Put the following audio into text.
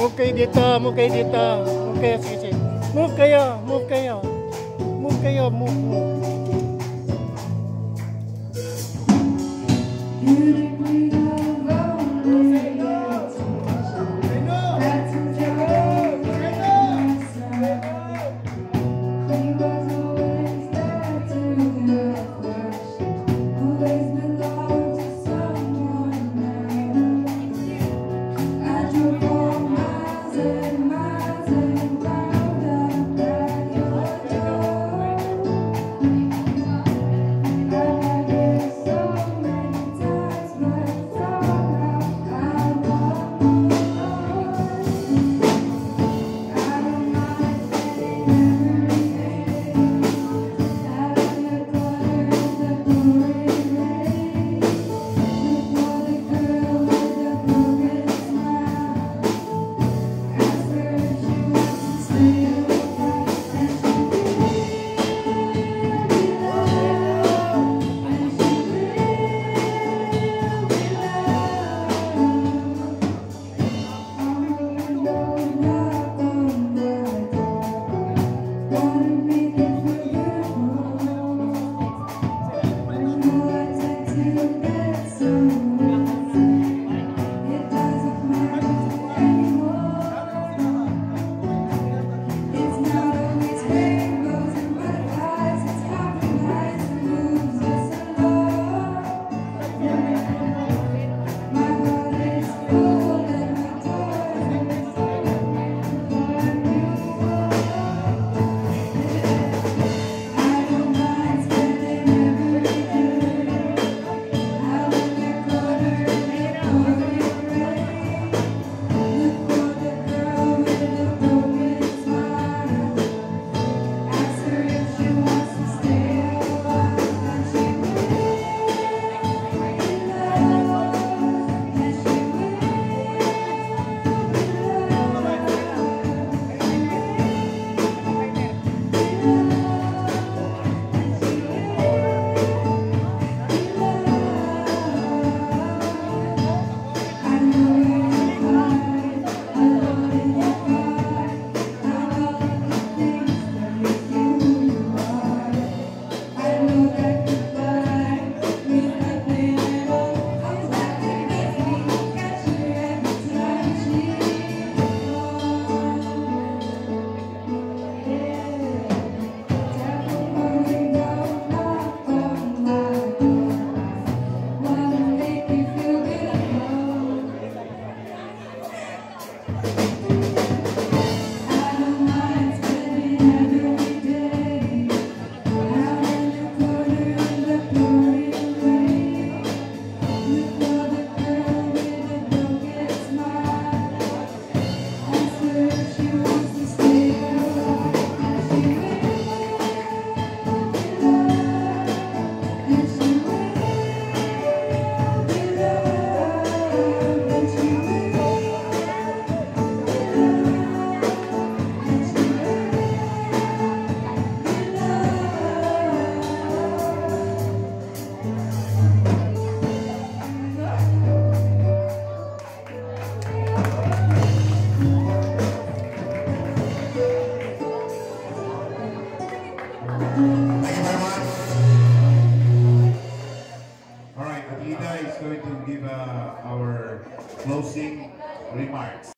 Move kayo dito, move kayo dito. Move kayo, sige, sige. Move kayo, move kayo. Move kayo, move, move. Gotta be closing remarks.